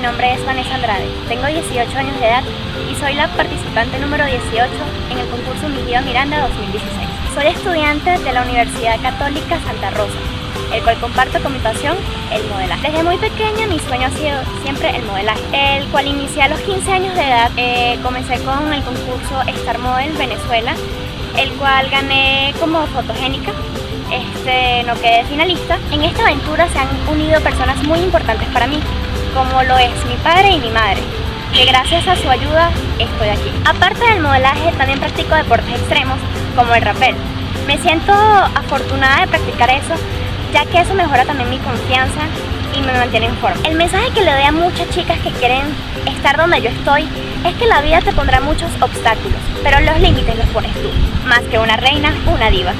nombre es Vanessa Andrade, tengo 18 años de edad y soy la participante número 18 en el concurso Mi Miranda 2016. Soy estudiante de la Universidad Católica Santa Rosa, el cual comparto con mi pasión, el modelaje. Desde muy pequeña mi sueño ha sido siempre el modelaje, el cual inicié a los 15 años de edad. Eh, comencé con el concurso Star Model Venezuela, el cual gané como fotogénica este, no quedé finalista. En esta aventura se han unido personas muy importantes para mí, como lo es mi padre y mi madre, que gracias a su ayuda estoy aquí. Aparte del modelaje, también practico deportes extremos, como el rappel. Me siento afortunada de practicar eso, ya que eso mejora también mi confianza y me mantiene en forma. El mensaje que le doy a muchas chicas que quieren estar donde yo estoy es que la vida te pondrá muchos obstáculos, pero los límites los pones tú. Más que una reina, una diva.